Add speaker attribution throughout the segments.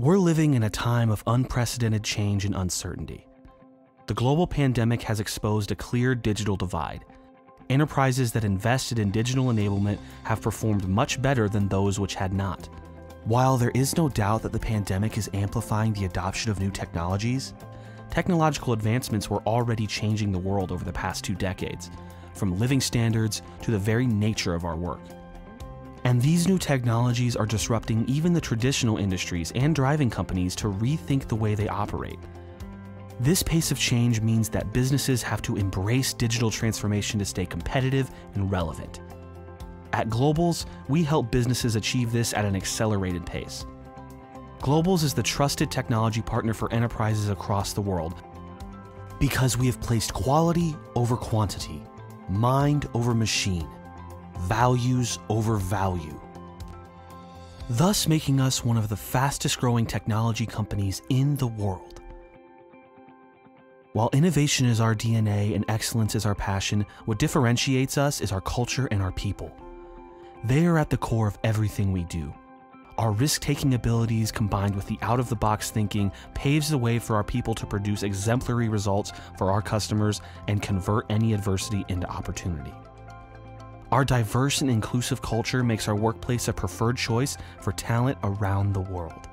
Speaker 1: We're living in a time of unprecedented change and uncertainty. The global pandemic has exposed a clear digital divide. Enterprises that invested in digital enablement have performed much better than those which had not. While there is no doubt that the pandemic is amplifying the adoption of new technologies, technological advancements were already changing the world over the past two decades, from living standards to the very nature of our work. And these new technologies are disrupting even the traditional industries and driving companies to rethink the way they operate. This pace of change means that businesses have to embrace digital transformation to stay competitive and relevant. At Globals, we help businesses achieve this at an accelerated pace. Globals is the trusted technology partner for enterprises across the world because we have placed quality over quantity, mind over machine, values over value, thus making us one of the fastest growing technology companies in the world. While innovation is our DNA and excellence is our passion, what differentiates us is our culture and our people. They are at the core of everything we do. Our risk taking abilities combined with the out of the box thinking paves the way for our people to produce exemplary results for our customers and convert any adversity into opportunity. Our diverse and inclusive culture makes our workplace a preferred choice for talent around the world.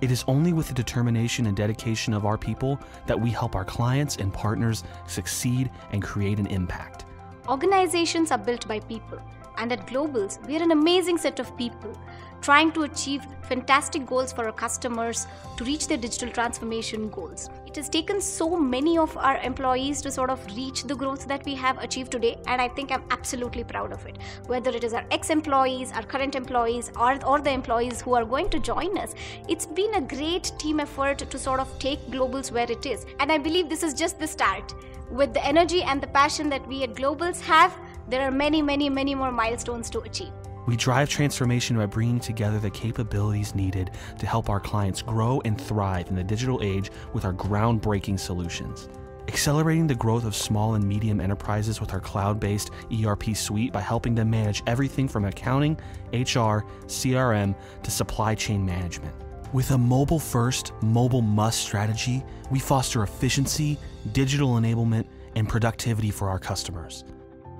Speaker 1: It is only with the determination and dedication of our people that we help our clients and partners succeed and create an impact.
Speaker 2: Organizations are built by people, and at Globals, we are an amazing set of people trying to achieve fantastic goals for our customers to reach their digital transformation goals. It has taken so many of our employees to sort of reach the growth that we have achieved today, and I think I'm absolutely proud of it. Whether it is our ex employees, our current employees, or, or the employees who are going to join us, it's been a great team effort to sort of take Globals where it is. And I believe this is just the start. With the energy and the passion that we at Globals have, there are many, many, many more milestones to achieve.
Speaker 1: We drive transformation by bringing together the capabilities needed to help our clients grow and thrive in the digital age with our groundbreaking solutions. Accelerating the growth of small and medium enterprises with our cloud based ERP suite by helping them manage everything from accounting, HR, CRM, to supply chain management. With a mobile first, mobile must strategy, we foster efficiency, digital enablement, and productivity for our customers.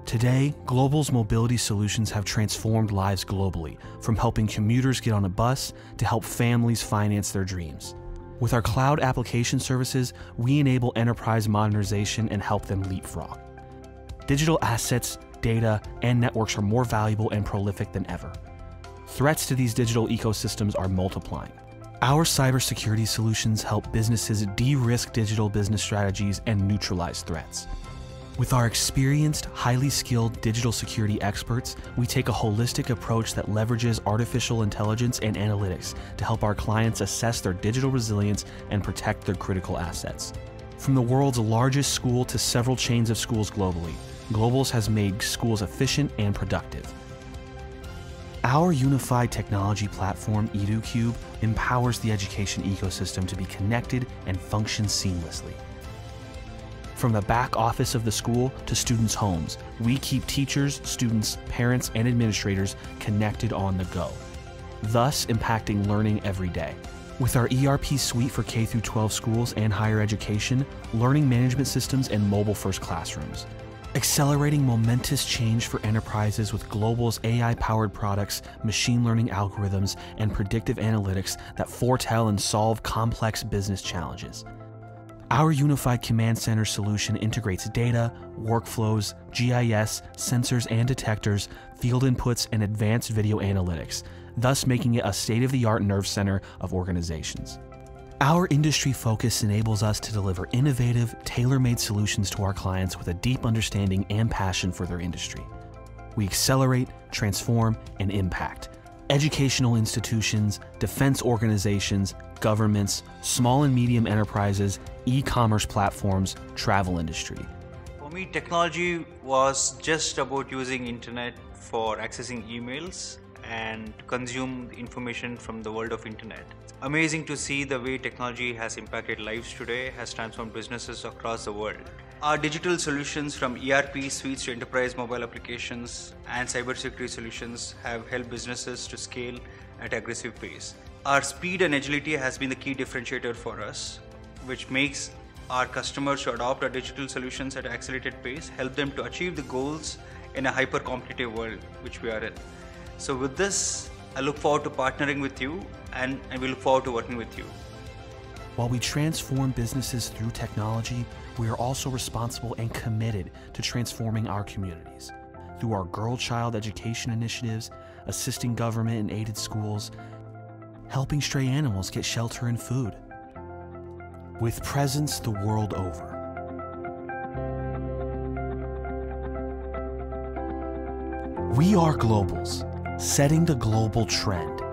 Speaker 1: Today, Global's mobility solutions have transformed lives globally, from helping commuters get on a bus to help families finance their dreams. With our cloud application services, we enable enterprise modernization and help them leapfrog. Digital assets, data, and networks are more valuable and prolific than ever. Threats to these digital ecosystems are multiplying. Our cybersecurity solutions help businesses de risk digital business strategies and neutralize threats. With our experienced, highly skilled digital security experts, we take a holistic approach that leverages artificial intelligence and analytics to help our clients assess their digital resilience and protect their critical assets. From the world's largest school to several chains of schools globally, Globals has made schools efficient and productive. Our unified technology platform, EduCube, empowers the education ecosystem to be connected and function seamlessly. From the back office of the school to students' homes, we keep teachers, students, parents, and administrators connected on the go, thus impacting learning every day. With our ERP suite for K 12 schools and higher education, learning management systems, and mobile first classrooms. Accelerating momentous change for enterprises with Global's AI powered products, machine learning algorithms, and predictive analytics that foretell and solve complex business challenges. Our unified command center solution integrates data, workflows, GIS, sensors and detectors, field inputs, and advanced video analytics, thus making it a state of the art nerve center of organizations. Our industry focus enables us to deliver innovative, tailor made solutions to our clients with a deep understanding and passion for their industry. We accelerate, transform, and impact educational institutions, defense organizations, governments, small and medium enterprises, e commerce platforms, travel industry.
Speaker 3: For me, technology was just about using internet for accessing emails and consume information from the world of internet. Amazing to see the way technology has impacted lives today, has transformed businesses across the world. Our digital solutions from ERP suites to enterprise mobile applications and cybersecurity solutions have helped businesses to scale at aggressive pace. Our speed and agility has been the key differentiator for us, which makes our customers to adopt our digital solutions at an accelerated pace, help them to achieve the goals in a hyper competitive world which we are in. So, with this, I look forward to partnering with you and, and we look forward to working with you.
Speaker 1: While we transform businesses through technology, we are also responsible and committed to transforming our communities. Through our girl child education initiatives, assisting government and aided schools, helping stray animals get shelter and food. With presence the world over. We are globals, setting the global trend